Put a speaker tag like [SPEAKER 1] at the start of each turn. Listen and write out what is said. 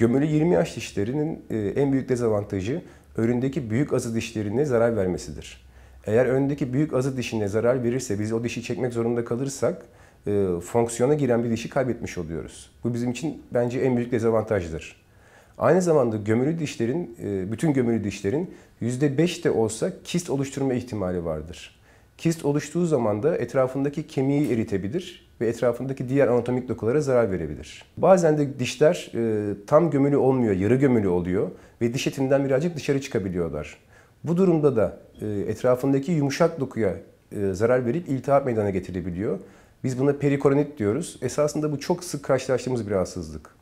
[SPEAKER 1] Gömülü 20 yaş dişlerinin e, en büyük dezavantajı önündeki büyük azı dişlerine zarar vermesidir. Eğer öndeki büyük azı dişine zarar verirse biz o dişi çekmek zorunda kalırsak e, fonksiyona giren bir dişi kaybetmiş oluyoruz. Bu bizim için bence en büyük dezavantajdır. Aynı zamanda gömülü dişlerin, e, bütün gömülü dişlerin %5 de olsa kist oluşturma ihtimali vardır. Kist oluştuğu zaman da etrafındaki kemiği eritebilir ve etrafındaki diğer anatomik dokulara zarar verebilir. Bazen de dişler e, tam gömülü olmuyor, yarı gömülü oluyor ve diş etinden birazcık dışarı çıkabiliyorlar. Bu durumda da e, etrafındaki yumuşak dokuya e, zarar verip iltihap meydana getirebiliyor. Biz buna perikoronit diyoruz. Esasında bu çok sık karşılaştığımız bir rahatsızlık.